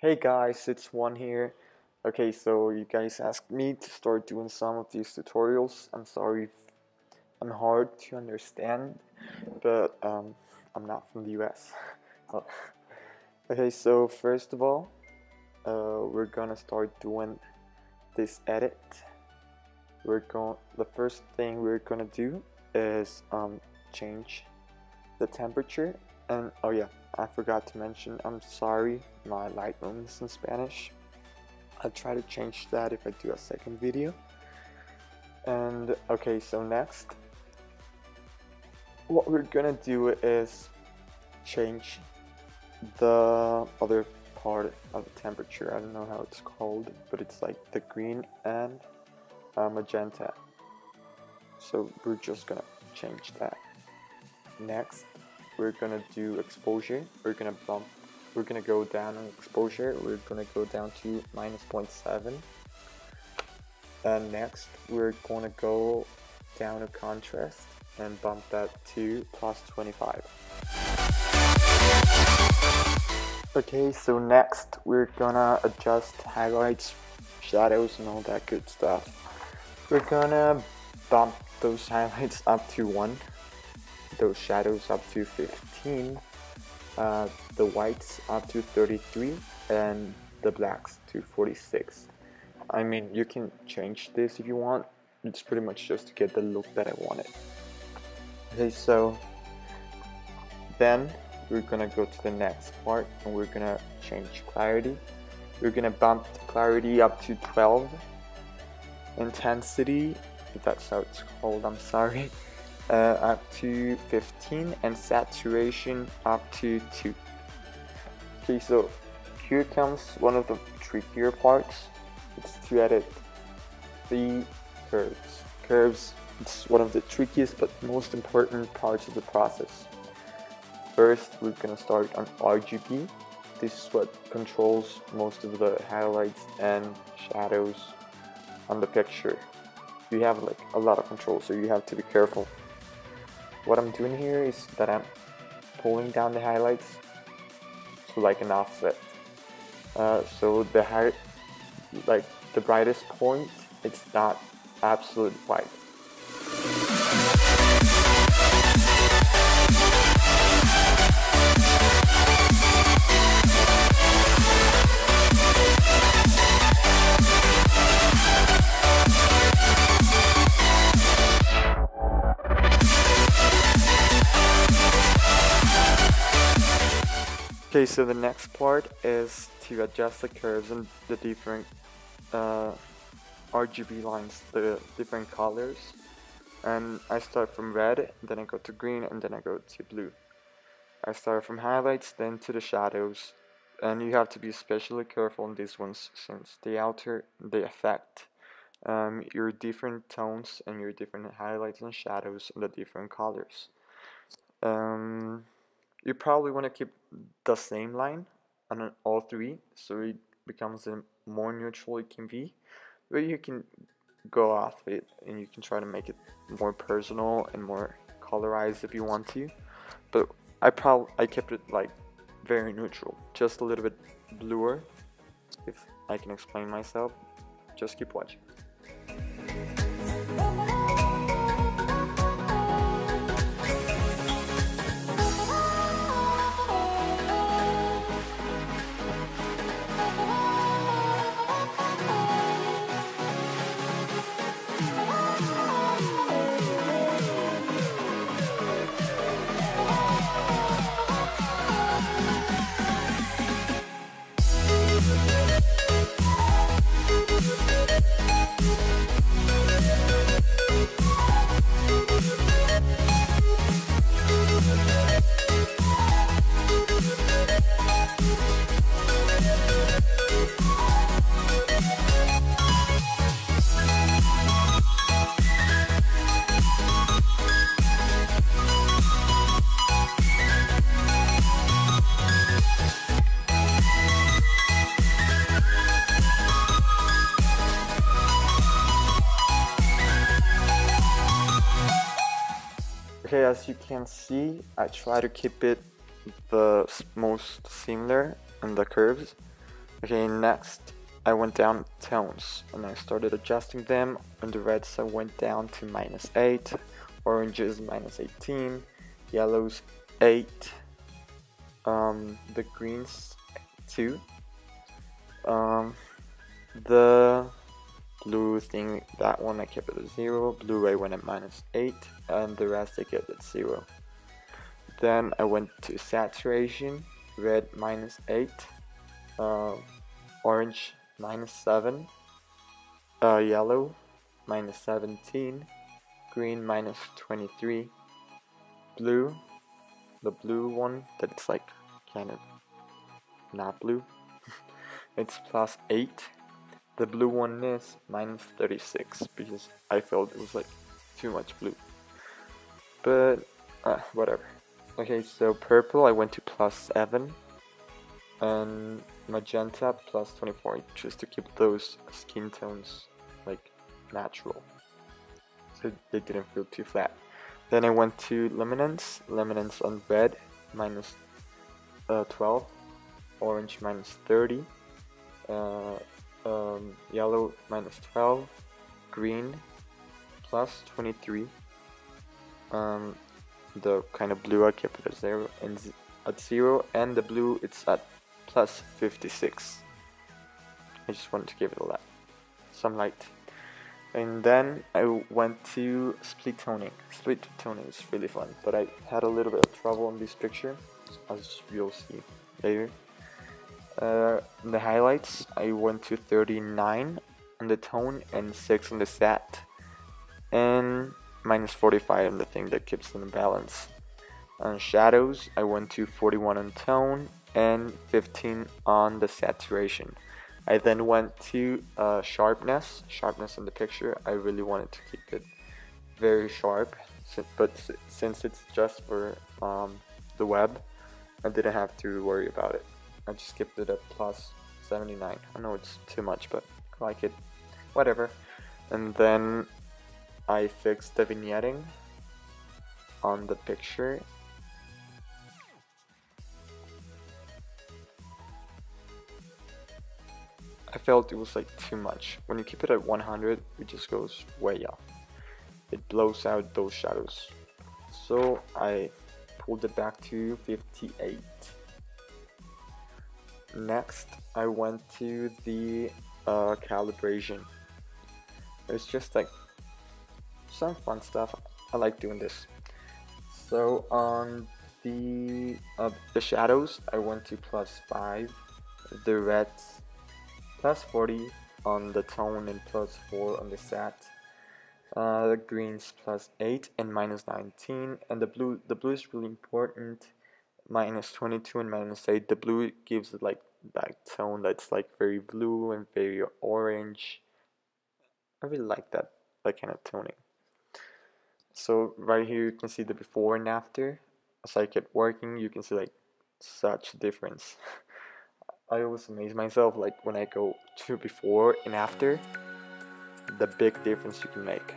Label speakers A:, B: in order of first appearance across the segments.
A: Hey guys, it's Juan here. Okay, so you guys asked me to start doing some of these tutorials. I'm sorry I'm hard to understand, but um, I'm not from the US. Okay, so first of all, uh, we're gonna start doing this edit. We're going. The first thing we're gonna do is um, change the temperature and oh yeah I forgot to mention I'm sorry my Lightroom is in Spanish. I'll try to change that if I do a second video. And okay so next. What we're gonna do is change the other part of the temperature. I don't know how it's called but it's like the green and uh, magenta. So we're just gonna change that. Next we're gonna do exposure. We're gonna bump we're gonna go down on exposure. We're gonna go down to minus 0.7 and next we're gonna go down to contrast and bump that to plus 25 okay so next we're gonna adjust highlights shadows and all that good stuff. We're gonna bump those highlights up to 1 those shadows up to 15, uh, the whites up to 33, and the blacks to 46. I mean, you can change this if you want. It's pretty much just to get the look that I wanted. Okay, so then we're gonna go to the next part and we're gonna change clarity. We're gonna bump clarity up to 12. Intensity, if that's how it's called, I'm sorry uh, up to 15 and saturation up to 2 okay so here comes one of the trickier parts. It's to edit the curves. Curves it's one of the trickiest but most important parts of the process. First we're gonna start on RGB this is what controls most of the highlights and shadows on the picture. You have like a lot of control so you have to be careful what I'm doing here is that I'm pulling down the highlights to like an offset. Uh, so the high, like the brightest point, it's not absolute white. Okay, so the next part is to adjust the curves and the different uh, RGB lines, the different colors. And I start from red, then I go to green, and then I go to blue. I start from highlights, then to the shadows. And you have to be especially careful on these ones since they alter, they affect um, your different tones and your different highlights and shadows and the different colors. Um, you probably want to keep the same line on all three so it becomes a more neutral it can be. But you can go off it and you can try to make it more personal and more colorized if you want to. But I probably I kept it like very neutral just a little bit bluer if I can explain myself. Just keep watching as you can see, I try to keep it the most similar in the curves. Okay, next I went down tones and I started adjusting them. On the reds I went down to minus 8, oranges minus 18, yellows 8, um, the greens 2, um, the blue thing, that one I kept it at 0, blue I went at minus 8, and the rest I kept at 0. Then I went to saturation, red minus 8, uh, orange minus 7, uh, yellow minus 17, green minus 23, blue, the blue one that's like kind of not blue, it's plus 8, the blue one is minus 36 because I felt it was like too much blue, but uh, whatever. Okay, so purple I went to plus 7, and magenta plus 24 just to keep those skin tones like natural. So they didn't feel too flat. Then I went to luminance luminance on red minus, uh, 12 orange minus 30 uh, um, yellow minus 12 green plus 23 um, the kind of blue I kept it at zero and at zero and the blue it's at plus 56. I just wanted to give it a lot, some light. And then I went to split toning. Split toning is really fun, but I had a little bit of trouble on this picture, as you'll see later. Uh, the highlights, I went to 39 on the tone and 6 on the sat, and minus 45 on the thing that keeps them in balance. On shadows, I went to 41 on tone and 15 on the saturation. I then went to uh, sharpness, sharpness in the picture. I really wanted to keep it very sharp, but since it's just for um, the web, I didn't have to worry about it. I just kept it at plus 79. I know it's too much, but I like it. Whatever. And then I fixed the vignetting on the picture I felt it was like too much. When you keep it at 100, it just goes way off. It blows out those shadows. So I pulled it back to 58. Next, I went to the uh, calibration. It's just like some fun stuff. I like doing this. So on the uh, the shadows, I went to plus five. The reds plus 40 on the tone and plus 4 on the sat. Uh, the greens plus 8 and minus 19 and the blue the blue is really important minus 22 and minus 8 the blue gives it like that tone that's like very blue and very orange I really like that that kind of toning so right here you can see the before and after as I kept working you can see like such difference I always amaze myself like when I go to before and after the big difference you can make.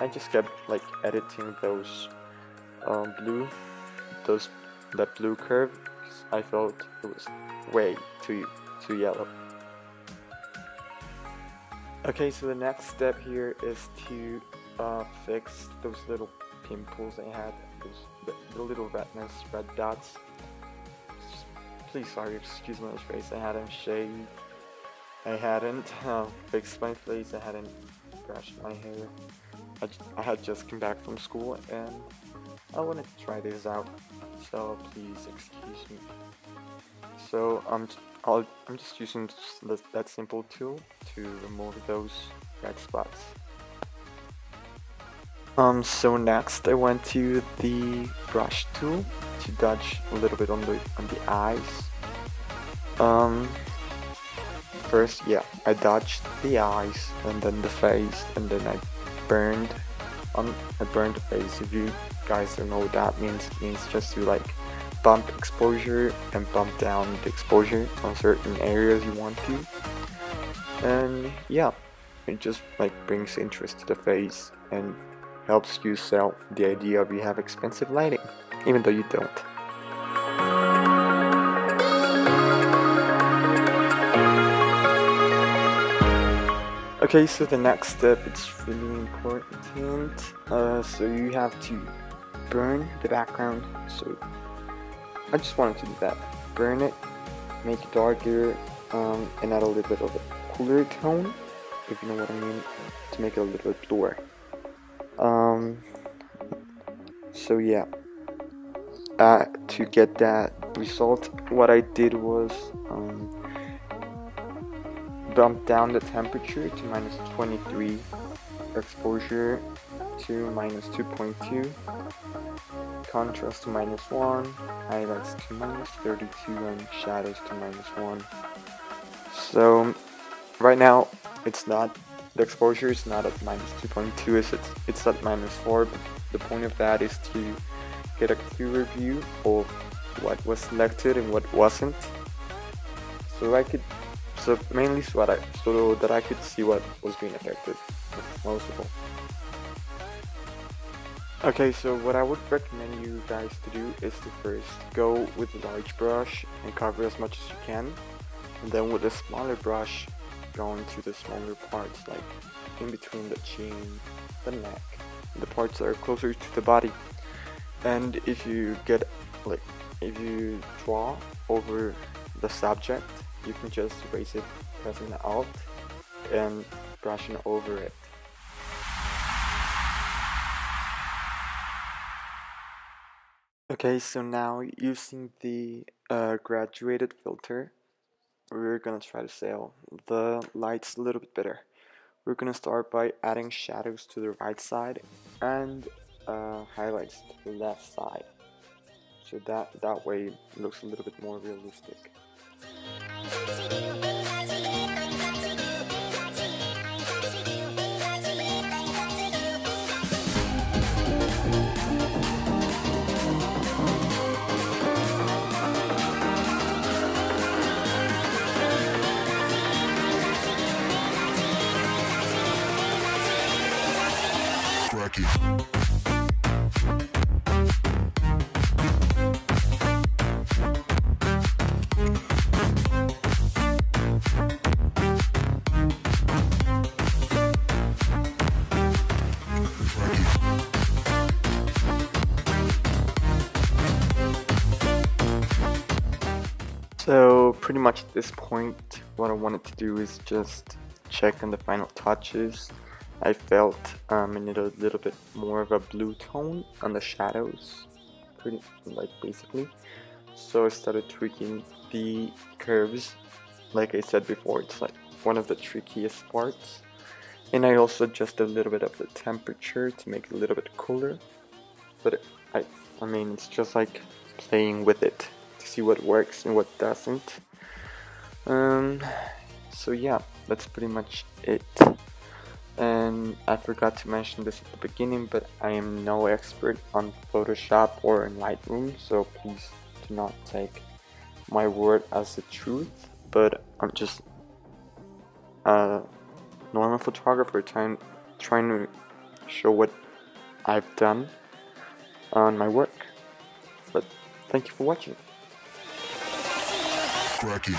A: I just kept like editing those um, blue, those that blue curve. I felt it was way too too yellow. Okay, so the next step here is to uh, fix those little pimples I had, those the, little redness, red dots please sorry, excuse my face, I hadn't shaved, I hadn't uh, fixed my face, I hadn't brushed my hair, I, I had just come back from school and I wanted to try this out, so please excuse me. So um, I'll, I'm just using that simple tool to remove those red spots. Um, so next I went to the brush tool to dodge a little bit on the on the eyes. Um, first, yeah, I dodged the eyes and then the face, and then I burned on I burned the face. If you guys don't know what that means, it means just to like bump exposure and bump down the exposure on certain areas you want to. And yeah, it just like brings interest to the face and helps you sell the idea of you have expensive lighting, even though you don't. Okay, so the next step, it's really important. Uh, so you have to burn the background. So I just wanted to do that. Burn it, make it darker, um, and add a little bit of a cooler tone, if you know what I mean, to make it a little bit bluer. Um, so yeah, uh, to get that result, what I did was um, bump down the temperature to minus 23, exposure to minus 2.2, contrast to minus 1, highlights to minus 32, and shadows to minus 1. So right now it's not the exposure is not at minus 2.2 it's, it's at minus 4 but the point of that is to get a clearer view of what was selected and what wasn't. So I could so mainly so, I, so that I could see what was being affected most of all. Okay so what I would recommend you guys to do is to first go with a large brush and cover as much as you can and then with a smaller brush go to the smaller parts like in between the chin, the neck, the parts that are closer to the body. And if you get like if you draw over the subject you can just erase it pressing alt and brushing over it. Okay so now using the uh, graduated filter we're gonna try to sail the lights a little bit better. We're gonna start by adding shadows to the right side and uh, highlights to the left side. So that that way it looks a little bit more realistic So pretty much at this point what I wanted to do is just check on the final touches. I felt um, I needed a little bit more of a blue tone on the shadows, pretty like basically. So I started tweaking the curves. Like I said before, it's like one of the trickiest parts. And I also adjusted a little bit of the temperature to make it a little bit cooler. But it, I, I mean, it's just like playing with it to see what works and what doesn't. Um, so yeah, that's pretty much it. And I forgot to mention this at the beginning, but I am no expert on Photoshop or in Lightroom, so please do not take my word as the truth. But I'm just a normal photographer trying trying to show what I've done on my work. But thank you for watching. Cracky.